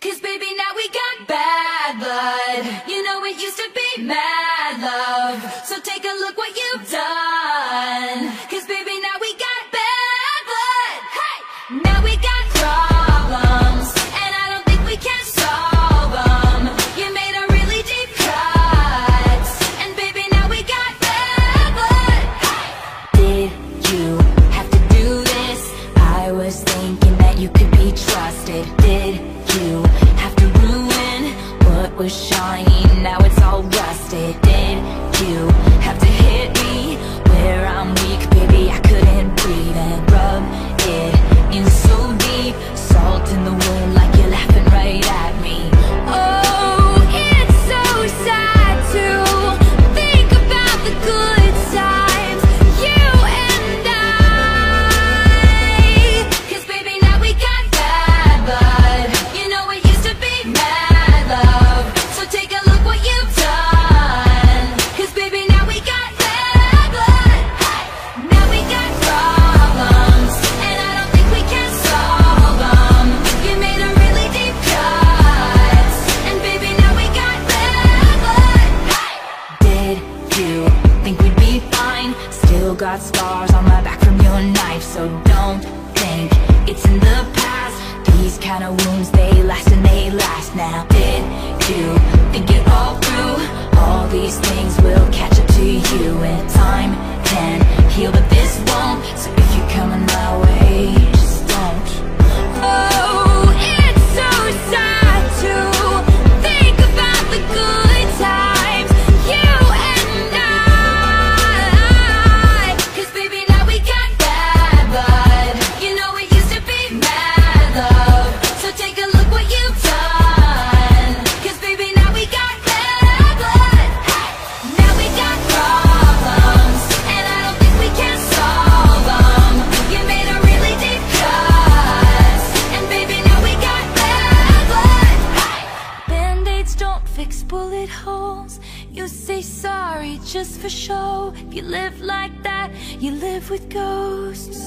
Cause baby, now we got bad blood. You know it used to be mad. did you have to ruin what was shiny? Now it's all rusted. Did you? got scars on my back from your knife So don't think it's in the past. These kind of wounds, they last fix bullet holes. You say sorry just for show. If you live like that, you live with ghosts.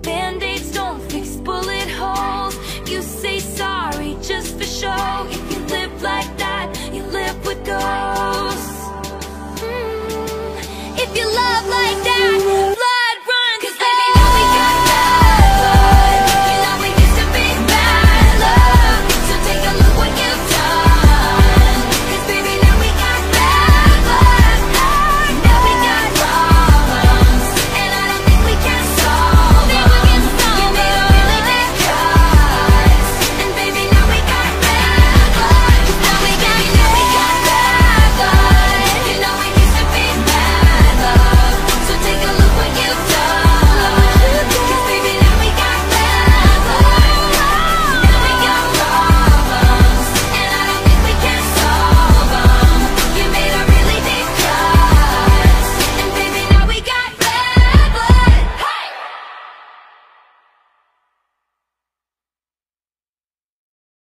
Band-aids don't fix bullet holes. You say sorry.